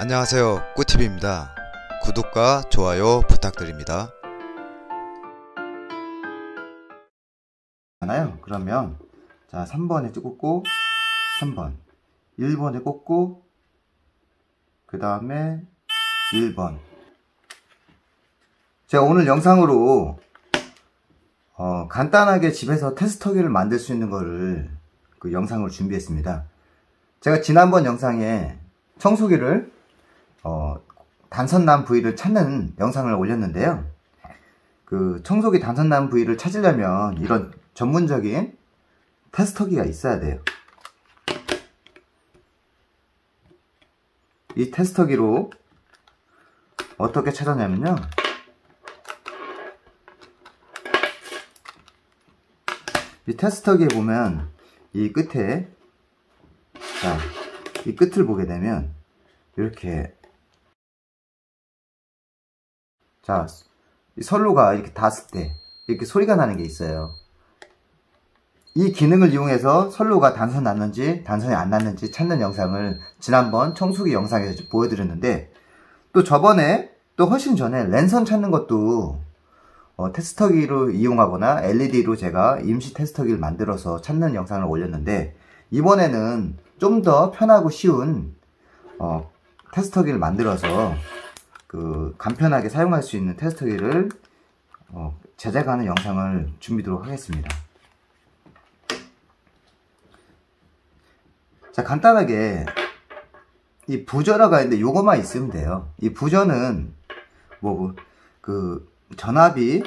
안녕하세요. 꾸팁입니다. 구독과 좋아요 부탁드립니다. 잖아요. 그러면 자 3번에 꽂고 3번. 1번에 꽂고 그 다음에 1번. 제가 오늘 영상으로 어, 간단하게 집에서 테스터기를 만들 수 있는 거를 그 영상을 준비했습니다. 제가 지난번 영상에 청소기를 어, 단선남 부위를 찾는 영상을 올렸는데요. 그 청소기 단선남 부위를 찾으려면 이런 전문적인 테스터기가 있어야 돼요. 이 테스터기로 어떻게 찾았냐면요. 이 테스터기에 보면 이 끝에 자, 이 끝을 보게 되면 이렇게 자, 선로가 이렇게 닿았을 때 이렇게 소리가 나는 게 있어요. 이 기능을 이용해서 선로가 단선 났는지 단선이 안 났는지 찾는 영상을 지난번 청소기 영상에서 보여드렸는데 또 저번에 또 훨씬 전에 랜선 찾는 것도 어, 테스터기로 이용하거나 LED로 제가 임시 테스터기를 만들어서 찾는 영상을 올렸는데 이번에는 좀 더 편하고 쉬운 어, 테스터기를 만들어서 그 간편하게 사용할 수 있는 테스터기를 어, 제작하는 영상을 준비도록 하겠습니다. 자 간단하게 이 부저라가 있는데 요것만 있으면 돼요. 이 부저는 뭐 그 전압이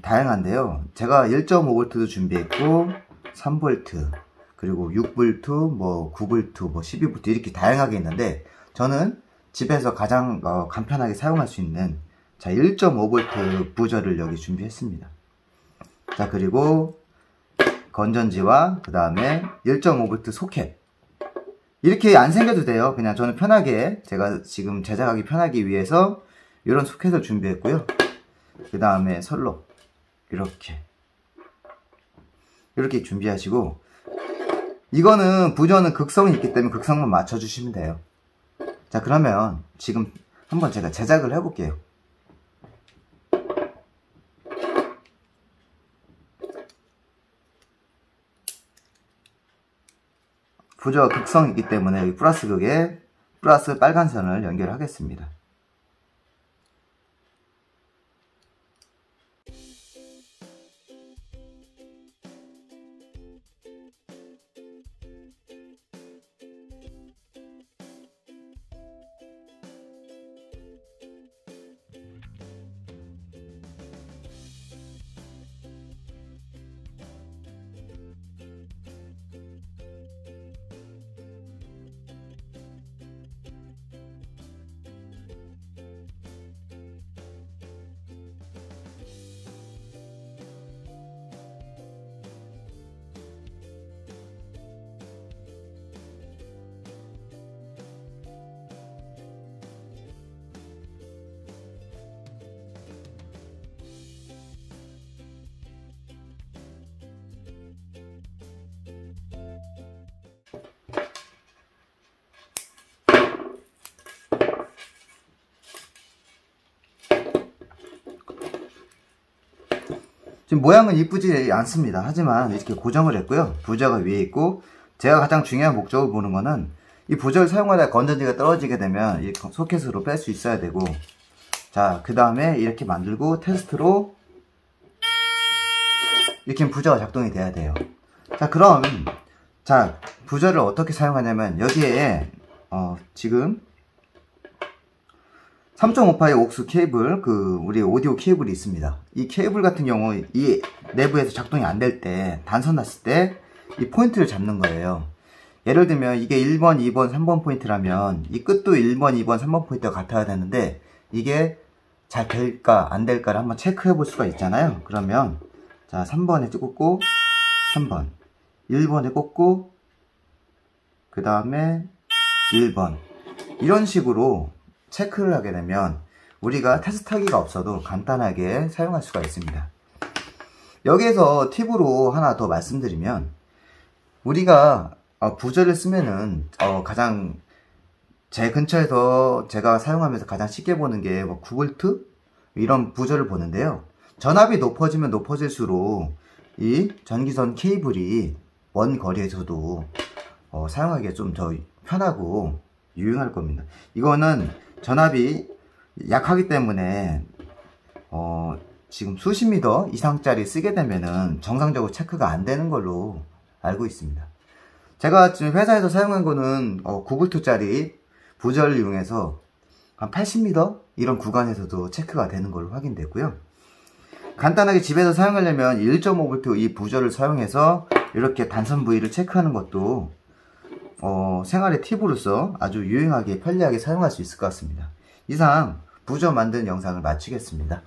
다양한데요. 제가 1.5V도 준비했고 3V 그리고 6V 뭐 9V 뭐 12V 이렇게 다양하게 있는데 저는 집에서 가장 어, 간편하게 사용할 수 있는 자 1.5V 부저를 여기 준비했습니다. 자 그리고 건전지와 그 다음에 1.5V 소켓 이렇게 안 생겨도 돼요. 그냥 저는 편하게 제가 지금 제작하기 편하기 위해서 이런 소켓을 준비했고요. 그 다음에 선로 이렇게 이렇게 준비하시고 이거는 부저는 극성이 있기 때문에 극성만 맞춰주시면 돼요. 자 그러면 지금 한번 제가 제작을 해볼게요. 부저 극성이기 때문에 플러스 극에 플러스 빨간 선을 연결하겠습니다 지금 모양은 이쁘지 않습니다. 하지만 이렇게 고정을 했고요. 부저가 위에 있고 제가 가장 중요한 목적을 보는 거는 이 부저를 사용하다 건전지가 떨어지게 되면 이 소켓으로 뺄 수 있어야 되고 자 그 다음에 이렇게 만들고 테스트로 이렇게 부저가 작동이 돼야 돼요. 자 그럼 자 부저를 어떻게 사용하냐면 여기에 어, 지금 3.5파이 AUX 케이블 그 우리 오디오 케이블이 있습니다. 이 케이블 같은 경우 이 내부에서 작동이 안 될 때 단선 났을 때 이 포인트를 잡는 거예요. 예를 들면 이게 1번 2번 3번 포인트라면 이 끝도 1번 2번 3번 포인트가 같아야 되는데 이게 잘 될까 안 될까를 한번 체크해 볼 수가 있잖아요. 그러면 자 3번에 꽂고 3번 1번에 꽂고 그 다음에 1번. 이런 식으로 체크를 하게 되면 우리가 테스트하기가 없어도 간단하게 사용할 수가 있습니다. 여기에서 팁으로 하나 더 말씀드리면 우리가 어, 부저를 쓰면은 어, 가장 제 근처에서 제가 사용하면서 가장 쉽게 보는 게뭐 9V 이런 부저를 보는데요. 전압이 높아지면 높아질수록 이 전기선 케이블이 먼 거리에서도 어, 사용하기가 좀더 편하고 유용할 겁니다. 이거는 전압이 약하기 때문에 어, 지금 수십 미터 이상짜리 쓰게 되면은 정상적으로 체크가 안 되는 걸로 알고 있습니다. 제가 지금 회사에서 사용한 거는 어, 9V2짜리 부저를 이용해서 한 80m 이런 구간에서도 체크가 되는 걸로 확인됐고요. 간단하게 집에서 사용하려면 1.5V 이 부저를 사용해서 이렇게 단선 부위를 체크하는 것도 어, 생활의 팁으로서 아주 유용하게 편리하게 사용할 수 있을 것 같습니다. 이상 부저 만든 영상을 마치겠습니다.